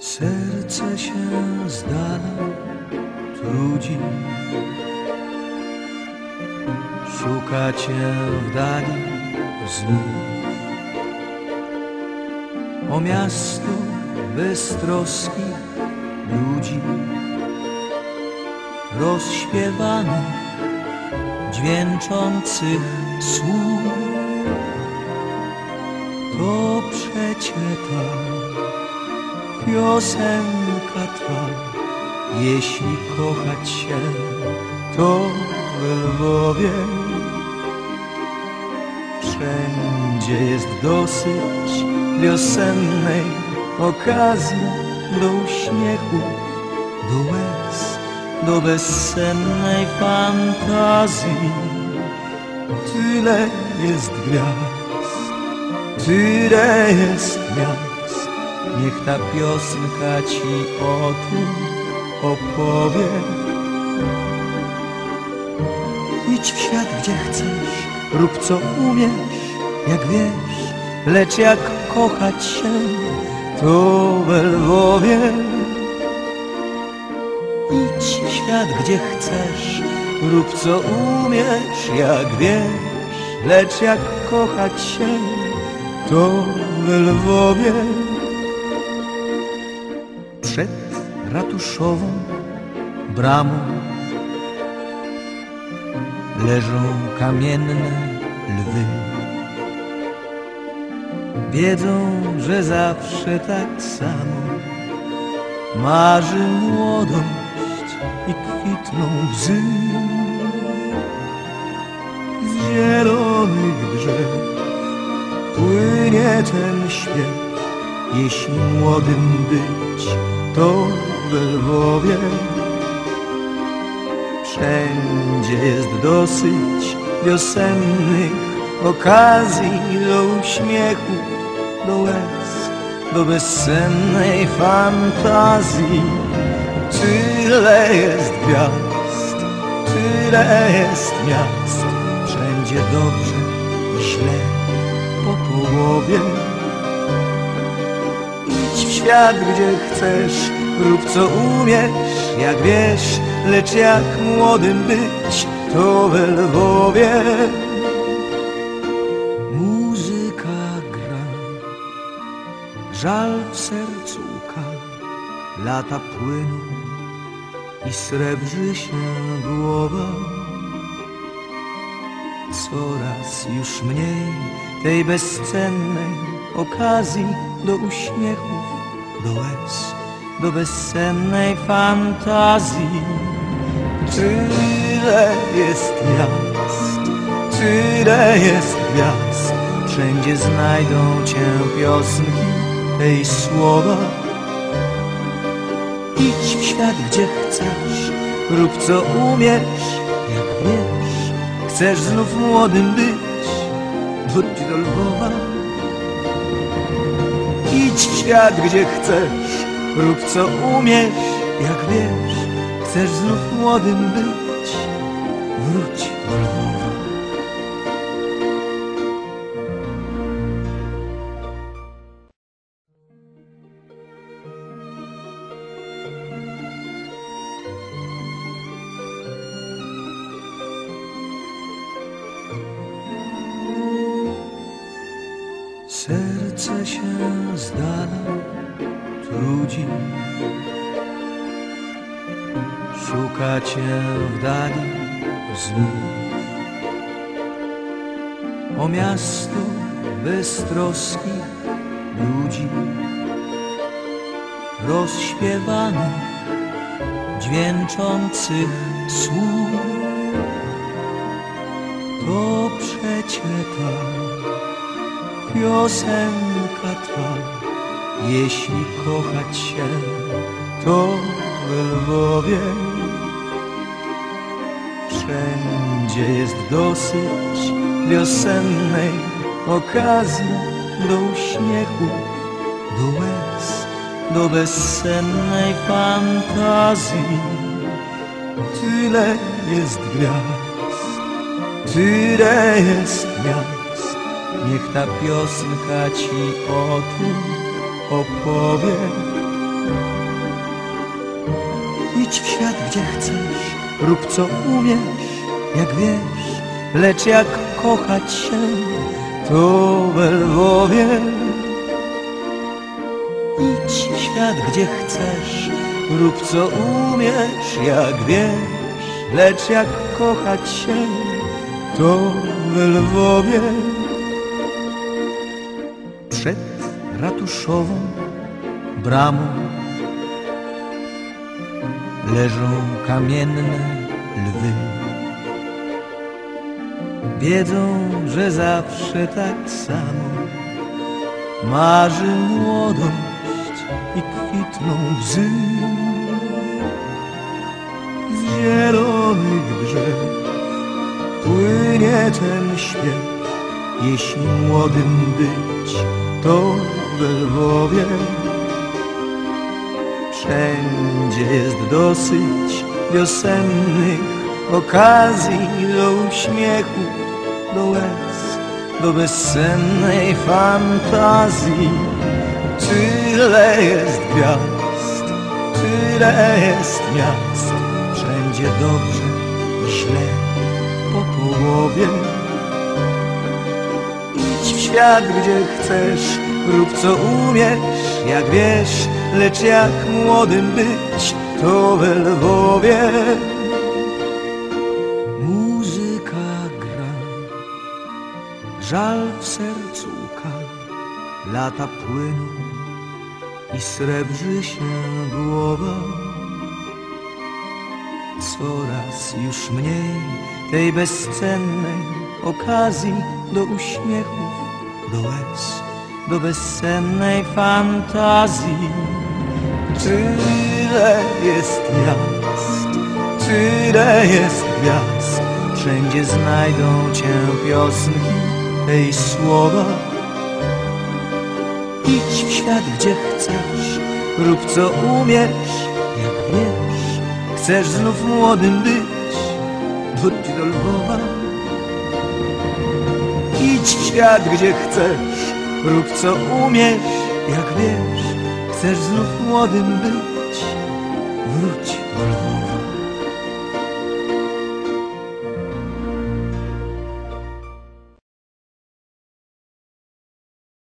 Serce się z dala trudzi. Szuka cię w dali znów. O miasto beztroskich ludzi. Rozśpiewanych, dźwięczących słów To przecie ta piosenka twa. Jeśli kochać się, to w Lwowie Wszędzie jest dosyć wiosennej okazji Do uśmiechu, do łez, do bezsennej fantazji. Tyle jest gwiazd, tyle jest miast Niech ta piosenka ci o tym opowie. Idź w świat gdzie chcesz, rób co umiesz, jak wiesz Lecz jak kochać się, to w Lwowie Idź w świat gdzie chcesz, rób co umiesz, jak wiesz Lecz jak kochać się, to w Lwowie Przed ratuszową bramą leżą kamienne lwy. Wiedzą, że zawsze tak samo marzy młodość i kwitną łzy. Z zielonych drzew płynie ten śpiew, jeśli młodym być, to w Lwowie. Wszędzie jest dosyć wiosennych okazji do uśmiechu, do łez, do bezsennej fantazji. Tyle jest gwiazd, tyle jest miast, wszędzie dobrze i źle po połowie. Świat, gdzie chcesz, rób co umiesz, jak wiesz, lecz jak młodym być, to w Lwowie. Muzyka gra, żal w sercu łka, lata płyną i srebrzy się głowa. Coraz już mniej tej bezcennej okazji do uśmiechów, do łez, do bezsennej fantazji. Tyle jest miast, tyle jest gwiazd, wszędzie znajdą cię piosenki tej słowa. Idź w świat, gdzie chcesz, rób co umiesz, jak wiesz, chcesz znów młodym być, wróć do Lwowa. Idź w świat, gdzie chcesz, rób co umiesz, jak wiesz, chcesz znów młodym być, wróć do Lwowa. Serce się z dala trudzi. Szuka cię w dali znów. O miasto beztroskich ludzi. Rozśpiewanych, dźwięczących słów To przecie ta piosenka Jeśli kochać się, to w Lwowie Wszędzie jest dosyć wiosennej okazji Do uśmiechu, do łez, do bezsennej fantazji. Tyle jest gwiazd, tyle jest miast Niech ta piosenka ci o tym opowie Idź w świat, gdzie chcesz, rób co umiesz, jak wiesz, lecz jak kochać się, to we Lwowie. Idź w świat, gdzie chcesz, rób co umiesz, jak wiesz, lecz jak kochać się, to we Lwowie. Ratuszową bramą leżą kamienne lwy. Wiedzą, że zawsze tak samo marzy młodość i kwitną łzy. Z zielonych drzew płynie ten śpiew, jeśli młodym być, to we Lwowie. Wszędzie jest dosyć wiosennych okazji do uśmiechu, do łez, do bezsennej fantazji. Tyle jest gwiazd, tyle jest miast, wszędzie dobrze i źle po połowie. Idź w świat, gdzie chcesz, rób co umiesz, jak wiesz, lecz jak młodym być, to we Lwowie. Muzyka gra, żal w sercu kal, lata płyną i srebrzy się głowa. Coraz już mniej tej bezcennej okazji do uśmiechów, do łez, do bezsennej fantazji. Tyle jest miast, tyle jest gwiazd, wszędzie znajdą cię piosenki tej słowa. Idź w świat, gdzie chcesz, rób co umiesz, jak wiesz, chcesz znów młodym być, wróć do Lwowa. Idź w świat, gdzie chcesz, rób co umiesz, jak wiesz, chcesz znów młodym być, wróć do.